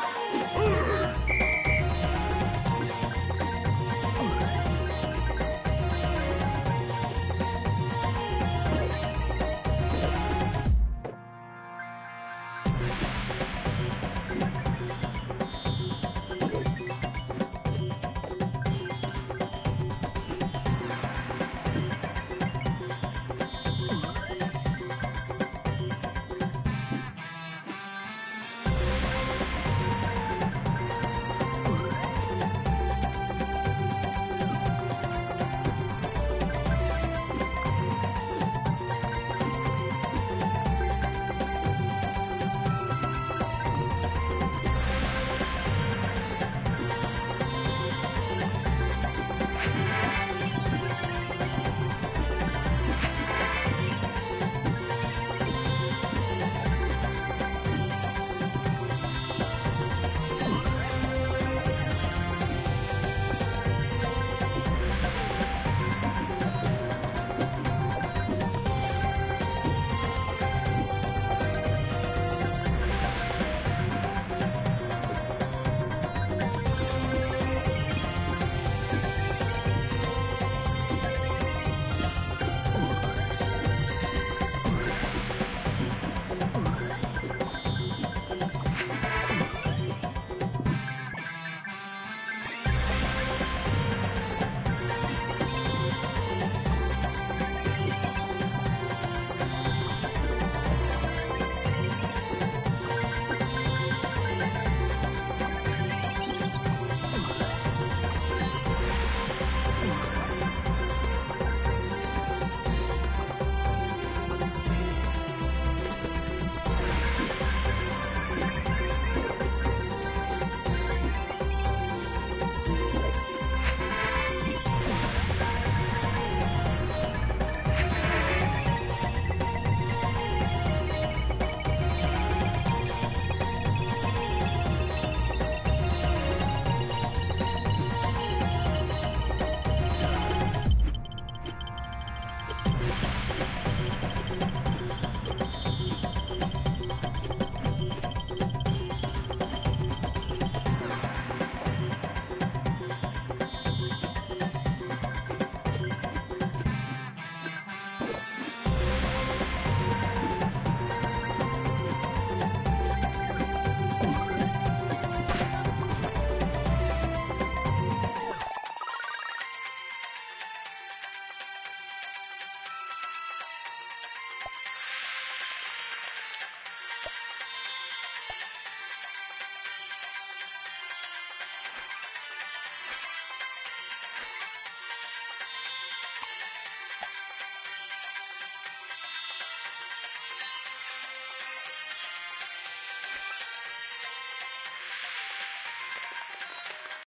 Ooh.